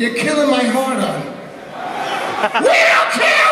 You're killing my heart on. We don't care